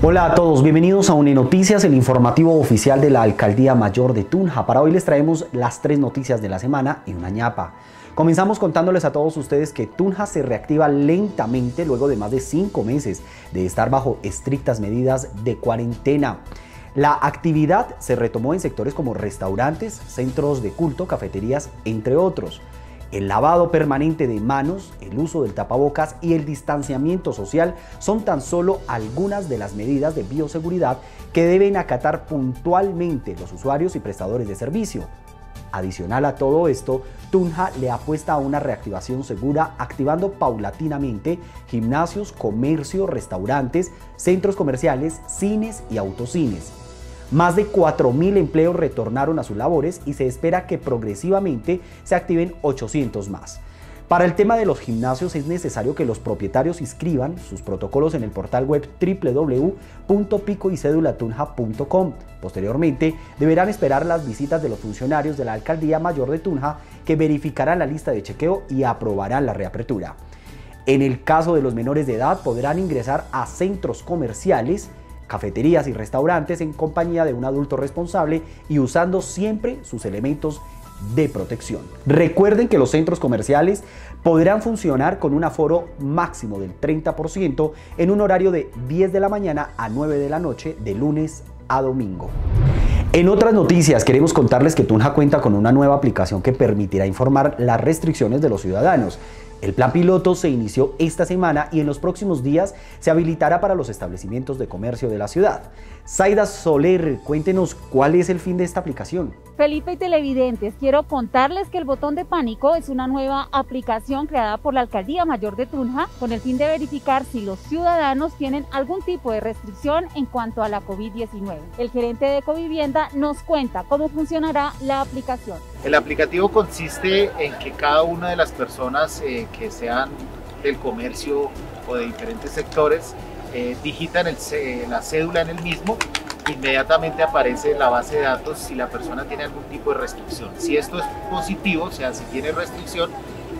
Hola a todos, bienvenidos a UNE Noticias, el informativo oficial de la Alcaldía Mayor de Tunja. Para hoy les traemos las tres noticias de la semana y una ñapa. Comenzamos contándoles a todos ustedes que Tunja se reactiva lentamente luego de más de cinco meses de estar bajo estrictas medidas de cuarentena. La actividad se retomó en sectores como restaurantes, centros de culto, cafeterías, entre otros. El lavado permanente de manos, el uso del tapabocas y el distanciamiento social son tan solo algunas de las medidas de bioseguridad que deben acatar puntualmente los usuarios y prestadores de servicio. Adicional a todo esto, Tunja le apuesta a una reactivación segura activando paulatinamente gimnasios, comercio, restaurantes, centros comerciales, cines y autocines. Más de 4.000 empleos retornaron a sus labores y se espera que progresivamente se activen 800 más. Para el tema de los gimnasios es necesario que los propietarios inscriban sus protocolos en el portal web www.picoycedulatunja.com. Posteriormente, deberán esperar las visitas de los funcionarios de la Alcaldía Mayor de Tunja que verificarán la lista de chequeo y aprobarán la reapertura. En el caso de los menores de edad, podrán ingresar a centros comerciales, cafeterías y restaurantes en compañía de un adulto responsable y usando siempre sus elementos de protección. Recuerden que los centros comerciales podrán funcionar con un aforo máximo del 30% en un horario de 10 de la mañana a 9 de la noche de lunes a domingo. En otras noticias, queremos contarles que Tunja cuenta con una nueva aplicación que permitirá informar las restricciones de los ciudadanos. El plan piloto se inició esta semana y en los próximos días se habilitará para los establecimientos de comercio de la ciudad. Zaida Soler, cuéntenos cuál es el fin de esta aplicación. Felipe y televidentes, quiero contarles que el botón de pánico es una nueva aplicación creada por la Alcaldía Mayor de Tunja con el fin de verificar si los ciudadanos tienen algún tipo de restricción en cuanto a la COVID-19. El gerente de Ecovivienda nos cuenta cómo funcionará la aplicación. El aplicativo consiste en que cada una de las personas eh, que sean del comercio o de diferentes sectores eh, digitan la cédula en el mismo, inmediatamente aparece en la base de datos si la persona tiene algún tipo de restricción. Si esto es positivo, o sea, si tiene restricción,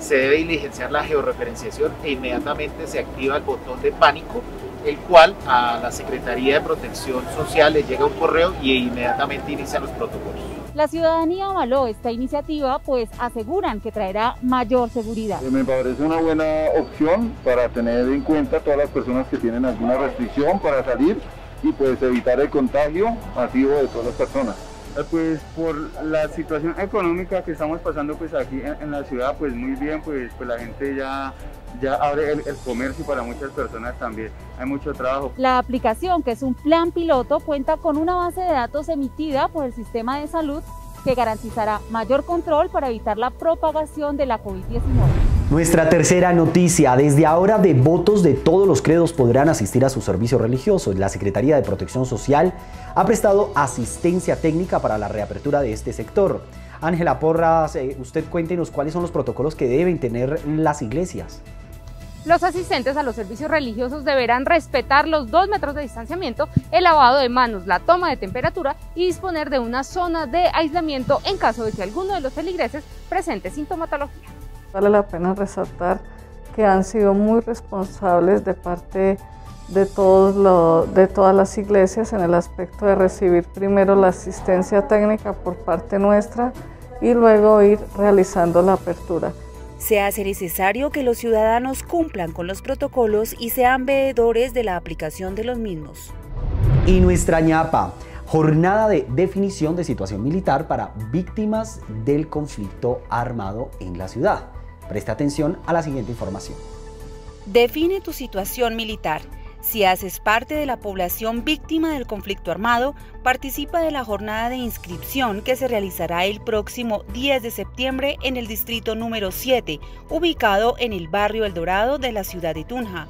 se debe diligenciar la georreferenciación e inmediatamente se activa el botón de pánico, el cual a la Secretaría de Protección Social le llega un correo y inmediatamente inician los protocolos. La ciudadanía avaló esta iniciativa, pues aseguran que traerá mayor seguridad. Me parece una buena opción para tener en cuenta todas las personas que tienen alguna restricción para salir y pues evitar el contagio masivo de todas las personas. Eh, pues por la situación económica que estamos pasando pues aquí en, la ciudad, pues muy bien, pues, pues la gente ya, ya abre el, el, comercio para muchas personas también. Hay mucho trabajo. La aplicación, que es un plan piloto, cuenta con una base de datos emitida por el sistema de salud que garantizará mayor control para evitar la propagación de la COVID-19. Nuestra tercera noticia, desde ahora devotos de todos los credos podrán asistir a su servicio religioso. La Secretaría de Protección Social ha prestado asistencia técnica para la reapertura de este sector. Ángela Porras, eh, usted cuéntenos cuáles son los protocolos que deben tener las iglesias. Los asistentes a los servicios religiosos deberán respetar los dos metros de distanciamiento, el lavado de manos, la toma de temperatura y disponer de una zona de aislamiento en caso de que alguno de los feligreses presente sintomatología. Vale la pena resaltar que han sido muy responsables de parte de, todos de todas las iglesias en el aspecto de recibir primero la asistencia técnica por parte nuestra y luego ir realizando la apertura. Se hace necesario que los ciudadanos cumplan con los protocolos y sean veedores de la aplicación de los mismos. Y nuestra ñapa, jornada de definición de situación militar para víctimas del conflicto armado en la ciudad. Presta atención a la siguiente información. Define tu situación militar. Si haces parte de la población víctima del conflicto armado, participa de la jornada de inscripción que se realizará el próximo 10 de septiembre en el distrito número 7, ubicado en el barrio El Dorado de la ciudad de Tunja.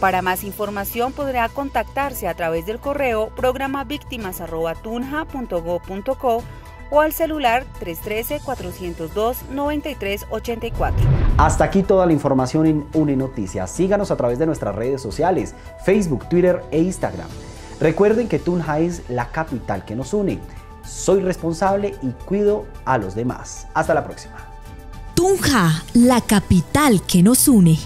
Para más información podrá contactarse a través del correo programavíctimas.tunja.go.co o al celular 313-402-9384. Hasta aquí toda la información en UNE Noticias. Síganos a través de nuestras redes sociales, Facebook, Twitter e Instagram. Recuerden que Tunja es la capital que nos une. Soy responsable y cuido a los demás. Hasta la próxima. Tunja, la capital que nos une.